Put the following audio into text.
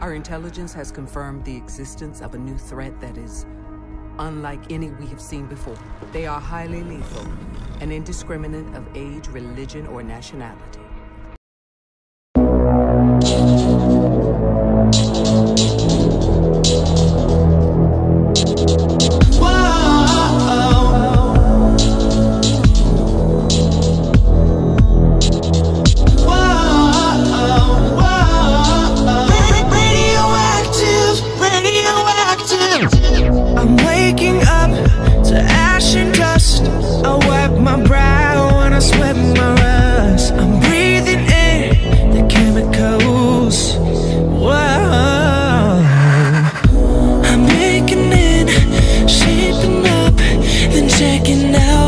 Our intelligence has confirmed the existence of a new threat that is unlike any we have seen before. They are highly lethal and indiscriminate of age, religion, or nationality. chicken out.